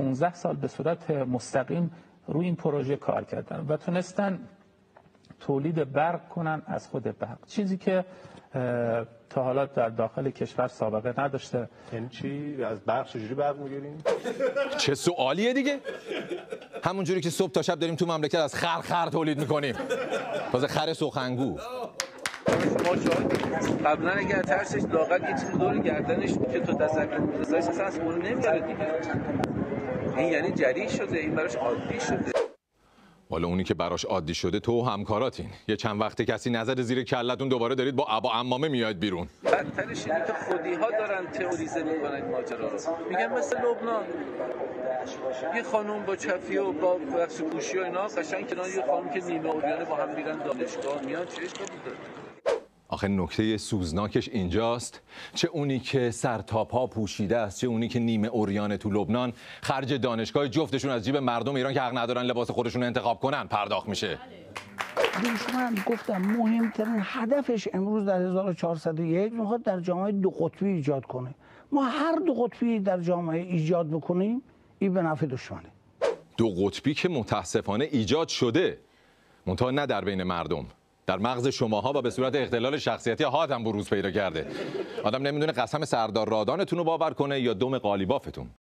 15 سال به صورت مستقیم روی این پروژه کار کردن و تونستن تولید برق کنن از خود برق. چیزی که تا حالا در داخل کشور سابقه نداشته. یعنی چی؟ از برق چجوری برق می‌گیریم؟ چه سوالیه دیگه؟ همون جوری که صبح تا شب داریم تو مملکت از خر خر تولید می‌کنیم. تازه خر سخنگو. ما شاید قبلا اگر ترسش لاغت یه چیزی دور گردنش که تو تذکر می‌رسایش اصلا از خونه نمیاره دیگه. این یعنی جری شده این براش عادی شده. والا اونی که براش عادی شده تو و همکاراتین. یه چند وقته کسی نظر زیر کلتون دوباره دارید با ابا امامه میاد بیرون. بدترش اینه که خودی ها دارن تئوریزه می‌کنن ماجرا رو. میگن مثل لبنان. یه خانم با چفی و با بخش و اینا قشنگ کنار یه خانم که نیمه اوریانه با هم میرن دانشگاه میان چه داره؟ آخه نکته سوزناکش اینجاست. چه اونی که سر تا پا پوشیده است چه اونی که نیمه اوریان تو لبنان خرج دانشگاه جفتشون از جیب مردم ایران که حق ندارن لباس خودشون انتخاب کنن پرداخت میشه. دشمن گفتم مهمترین هدفش امروز در 1401 می‌خواد در جامعه دو قطبی ایجاد کنه. ما هر دو قطبی در جامعه ایجاد بکنیم این به نفع دشمنه. دو قطبی که متاسفانه ایجاد شده. منتها نه در بین مردم. در مغز شماها و به صورت اختلال شخصیتی هات بروز پیدا کرده. آدم نمی‌دونه قسم سردار رادانتون رو باور کنه یا دم قالیبافتون.